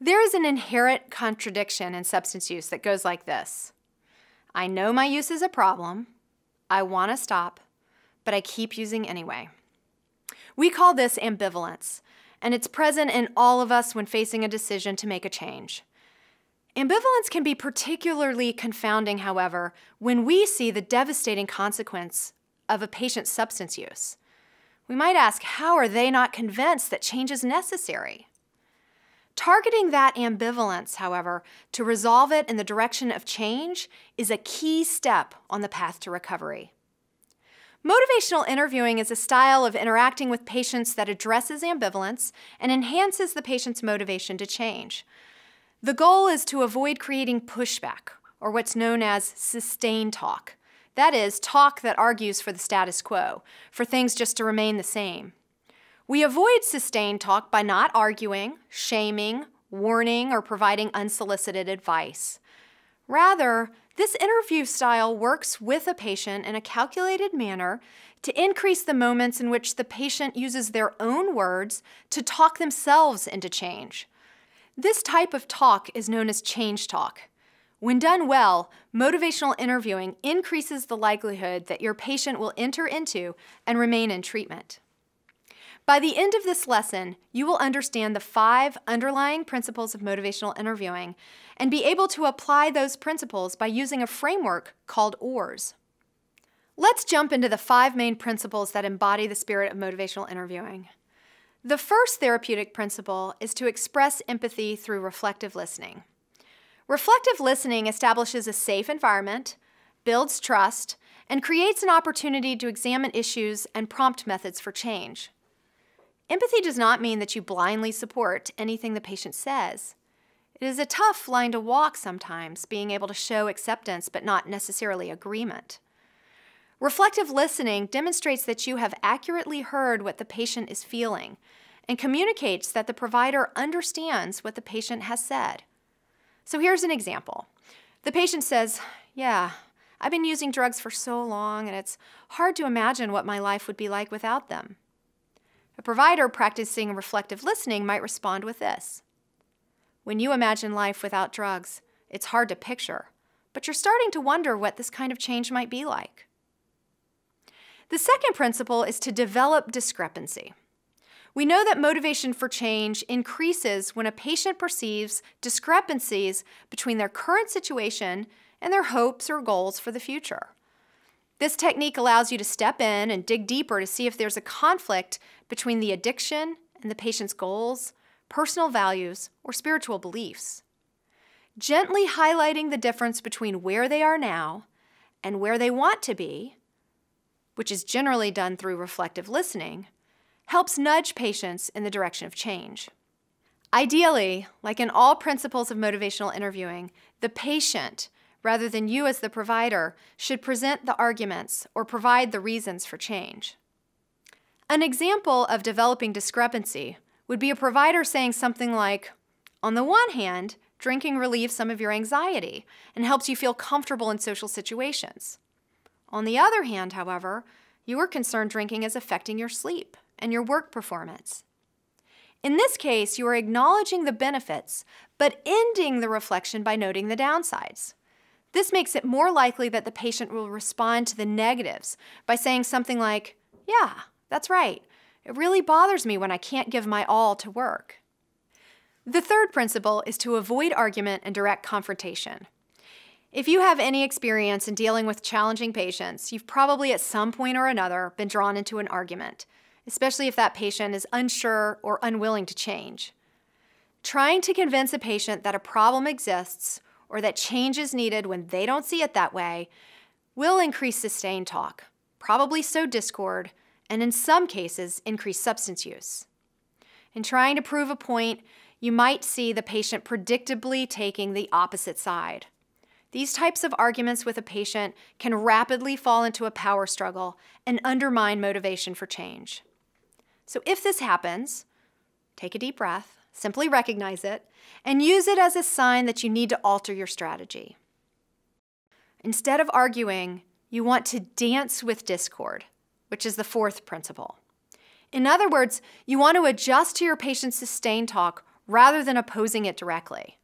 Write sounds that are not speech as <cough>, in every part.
There is an inherent contradiction in substance use that goes like this I know my use is a problem, I want to stop, but I keep using anyway. We call this ambivalence, and it's present in all of us when facing a decision to make a change. Ambivalence can be particularly confounding, however, when we see the devastating consequence of a patient's substance use. We might ask, how are they not convinced that change is necessary? Targeting that ambivalence, however, to resolve it in the direction of change is a key step on the path to recovery. Motivational interviewing is a style of interacting with patients that addresses ambivalence and enhances the patient's motivation to change. The goal is to avoid creating pushback, or what's known as sustain talk. That is, talk that argues for the status quo, for things just to remain the same. We avoid sustain talk by not arguing, shaming, warning, or providing unsolicited advice. Rather, this interview style works with a patient in a calculated manner to increase the moments in which the patient uses their own words to talk themselves into change. This type of talk is known as change talk. When done well, motivational interviewing increases the likelihood that your patient will enter into and remain in treatment. By the end of this lesson, you will understand the five underlying principles of motivational interviewing and be able to apply those principles by using a framework called OARS. Let's jump into the five main principles that embody the spirit of motivational interviewing. The first therapeutic principle is to express empathy through reflective listening. Reflective listening establishes a safe environment, builds trust, and creates an opportunity to examine issues and prompt methods for change. Empathy does not mean that you blindly support anything the patient says. It is a tough line to walk sometimes, being able to show acceptance but not necessarily agreement. Reflective listening demonstrates that you have accurately heard what the patient is feeling and communicates that the provider understands what the patient has said. So here's an example. The patient says, Yeah, I've been using drugs for so long and it's hard to imagine what my life would be like without them. A provider practicing reflective listening might respond with this When you imagine life without drugs, it's hard to picture, but you're starting to wonder what this kind of change might be like. The second principle is to develop discrepancy. We know that motivation for change increases when a patient perceives discrepancies between their current situation and their hopes or goals for the future. This technique allows you to step in and dig deeper to see if there's a conflict between the addiction and the patient's goals, personal values, or spiritual beliefs. Gently highlighting the difference between where they are now and where they want to be, which is generally done through reflective listening, helps nudge patients in the direction of change. Ideally, like in all principles of motivational interviewing, the patient rather than you as the provider, should present the arguments or provide the reasons for change. An example of developing discrepancy would be a provider saying something like, on the one hand, drinking relieves some of your anxiety and helps you feel comfortable in social situations. On the other hand, however, you are concerned drinking is affecting your sleep and your work performance. In this case, you are acknowledging the benefits, but ending the reflection by noting the downsides. This makes it more likely that the patient will respond to the negatives by saying something like, Yeah, that's right. It really bothers me when I can't give my all to work. The third principle is to avoid argument and direct confrontation. If you have any experience in dealing with challenging patients, you've probably at some point or another been drawn into an argument, especially if that patient is unsure or unwilling to change. Trying to convince a patient that a problem exists or that change is needed when they don't see it that way will increase sustain talk, probably sow discord, and in some cases, increase substance use. In trying to prove a point, you might see the patient predictably taking the opposite side. These types of arguments with a patient can rapidly fall into a power struggle and undermine motivation for change. So, if this happens, take a deep breath, Simply recognize it and use it as a sign that you need to alter your strategy. Instead of arguing, you want to dance with discord, which is the fourth principle. In other words, you want to adjust to your patient's sustain talk rather than opposing it directly.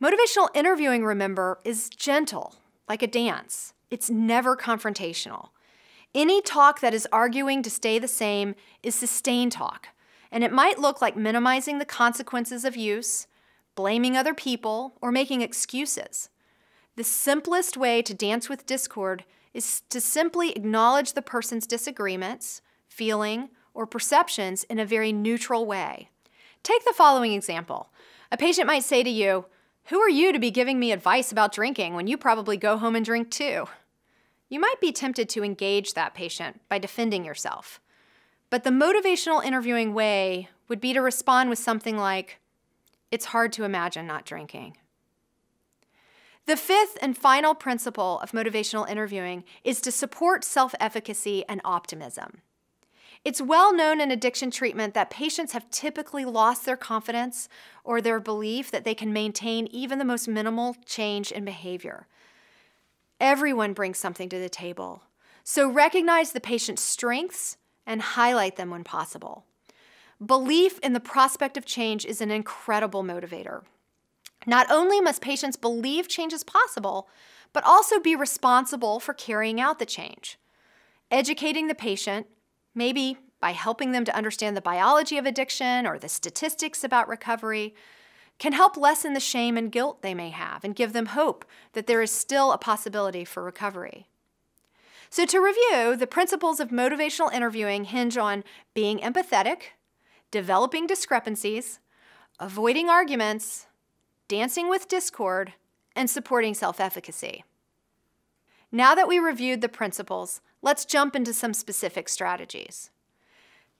Motivational interviewing, remember, is gentle, like a dance. It's never confrontational. Any talk that is arguing to stay the same is sustain talk, and it might look like minimizing the consequences of use, blaming other people, or making excuses. The simplest way to dance with discord is to simply acknowledge the person's disagreements, feeling, or perceptions in a very neutral way. Take the following example. A patient might say to you, Who are you to be giving me advice about drinking when you probably go home and drink too? You might be tempted to engage that patient by defending yourself. But the motivational interviewing way would be to respond with something like, It's hard to imagine not drinking. The fifth and final principle of motivational interviewing is to support self efficacy and optimism. It's well known in addiction treatment that patients have typically lost their confidence or their belief that they can maintain even the most minimal change in behavior. Everyone brings something to the table, so recognize the patient's strengths and highlight them when possible. Belief in the prospect of change is an incredible motivator. Not only must patients believe change is possible, but also be responsible for carrying out the change. Educating the patient, maybe by helping them to understand the biology of addiction or the statistics about recovery, can help lessen the shame and guilt they may have and give them hope that there is still a possibility for recovery. So, to review, the principles of motivational interviewing hinge on being empathetic, developing discrepancies, avoiding arguments, dancing with discord, and supporting self efficacy. Now that we reviewed the principles, let's jump into some specific strategies.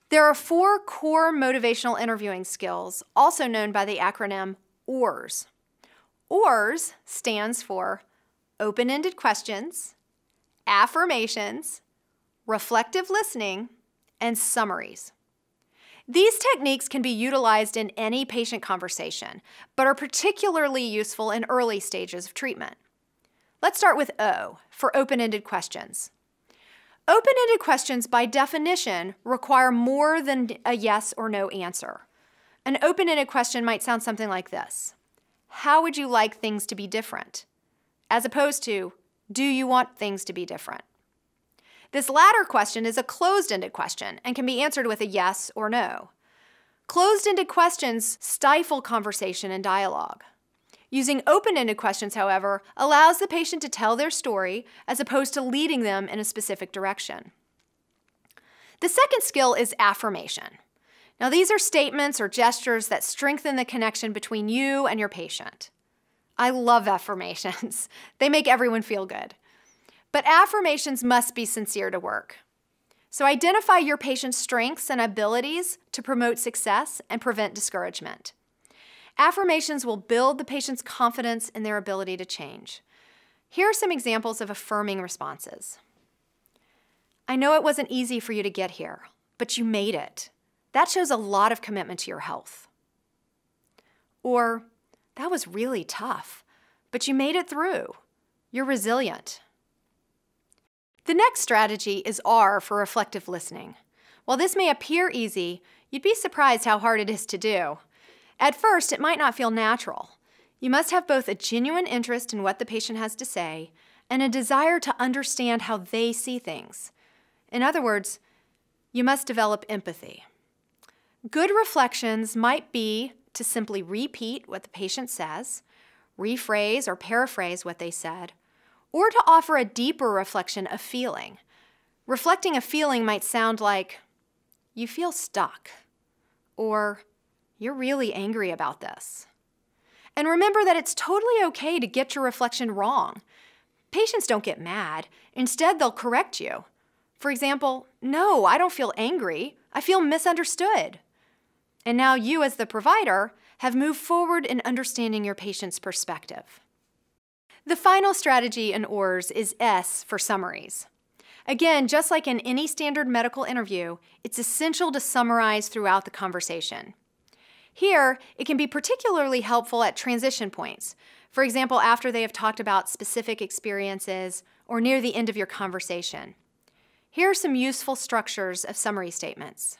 There are four core motivational interviewing skills, also known by the acronym OARS. OARS stands for open ended questions, affirmations, reflective listening, and summaries. These techniques can be utilized in any patient conversation, but are particularly useful in early stages of treatment. Let's start with O for open ended questions. Open ended questions, by definition, require more than a yes or no answer. An open ended question might sound something like this How would you like things to be different? As opposed to, Do you want things to be different? This latter question is a closed ended question and can be answered with a yes or no. Closed ended questions stifle conversation and dialogue. Using open ended questions, however, allows the patient to tell their story as opposed to leading them in a specific direction. The second skill is affirmation. Now, these are statements or gestures that strengthen the connection between you and your patient. I love affirmations, <laughs> they make everyone feel good. But affirmations must be sincere to work. So identify your patient's strengths and abilities to promote success and prevent discouragement. Affirmations will build the patient's confidence in their ability to change. Here are some examples of affirming responses. I know it wasn't easy for you to get here, but you made it. That shows a lot of commitment to your health. Or, that was really tough, but you made it through. You're resilient. The next strategy is R for reflective listening. While this may appear easy, you'd be surprised how hard it is to do. At first, it might not feel natural. You must have both a genuine interest in what the patient has to say and a desire to understand how they see things. In other words, you must develop empathy. Good reflections might be to simply repeat what the patient says, rephrase or paraphrase what they said, or to offer a deeper reflection of feeling. Reflecting a feeling might sound like, you feel stuck, or you're really angry about this. And remember that it's totally okay to get your reflection wrong. Patients don't get mad, instead, they'll correct you. For example, no, I don't feel angry, I feel misunderstood. And now you, as the provider, have moved forward in understanding your patient's perspective. The final strategy in OARS is S for summaries. Again, just like in any standard medical interview, it's essential to summarize throughout the conversation. Here, it can be particularly helpful at transition points. For example, after they have talked about specific experiences or near the end of your conversation. Here are some useful structures of summary statements.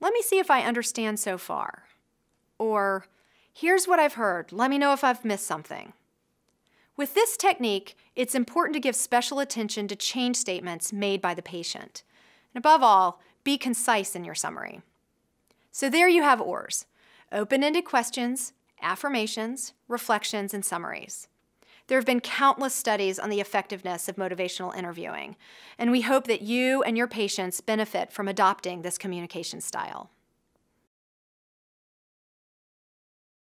Let me see if I understand so far. or here's what I've heard, let me know if I've missed something. With this technique, it's important to give special attention to change statements made by the patient. And above all, be concise in your summary. So there you have OARS open ended questions, affirmations, reflections, and summaries. There have been countless studies on the effectiveness of motivational interviewing, and we hope that you and your patients benefit from adopting this communication style.